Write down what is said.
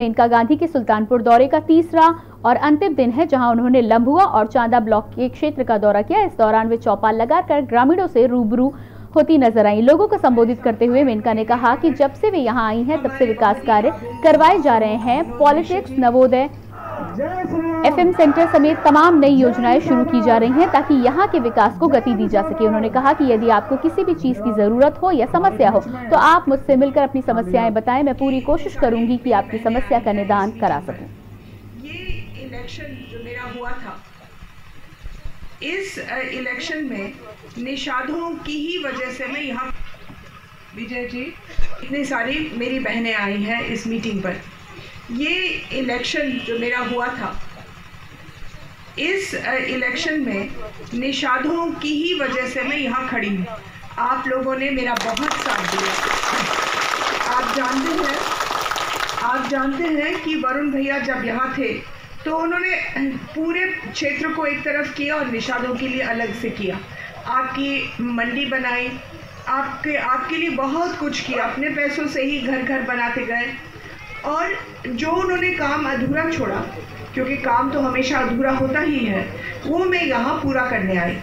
मेनका गांधी के सुल्तानपुर दौरे का तीसरा और अंतिम दिन है, जहाँ उन्होंने लंबुआ और चांदा ब्लॉक के क्षेत्र का दौरा किया। इस दौरान वे चौपाल लगाकर ग्रामीणों से रूबरू होती नज़र आई। लोगों को संबोधित करते हुए मेनका ने कहा कि जब से वे यहाँ आई हैं, तब से विकास कार्य करवाए जा रहे हैं। पॉलिटिक्स, नवोदय एफएम सेंटर समेत तमाम नई योजनाएँ शुरू की जा रही हैं ताकि यहाँ के विकास को गति दी जा सके। उन्होंने कहा कि यदि आपको किसी भी चीज़ की ज़रूरत हो या समस्या हो तो आप मुझसे मिलकर अपनी समस्याएँ बताएँ। मैं पूरी कोशिश करूँगी कि आपकी समस्या का निदान करा सकूँ। ये इलेक्शन जो मेरा हुआ था, इस इलेक्शन में निषादों की ही वजह से मैं यहाँ विजय जी, इतनी सारी मेरी बहनें आई हैं इस मीटिंग पर। ये इलेक्शन जो मेरा हुआ था, इस इलेक्शन में निषादों की ही वजह से मैं यहाँ खड़ी हूँ। आप लोगों ने मेरा बहुत साथ दिया। आप जानते हैं, आप जानते हैं कि वरुण भैया जब यहाँ थे तो उन्होंने पूरे क्षेत्र को एक तरफ़ किया और निषादों के लिए अलग से किया। आपकी मंडी बनाई, आपके आपके लिए बहुत कुछ किया। अपने पैसों से ही घर घर बनाते गए। और जो उन्होंने काम अधूरा छोड़ा, क्योंकि काम तो हमेशा अधूरा होता ही है, वो मैं यहाँ पूरा करने आई।